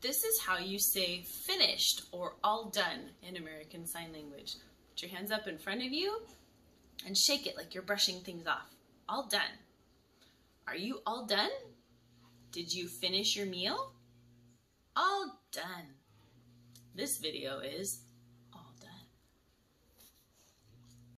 This is how you say finished or all done in American Sign Language. Put your hands up in front of you and shake it like you're brushing things off. All done. Are you all done? Did you finish your meal? All done. This video is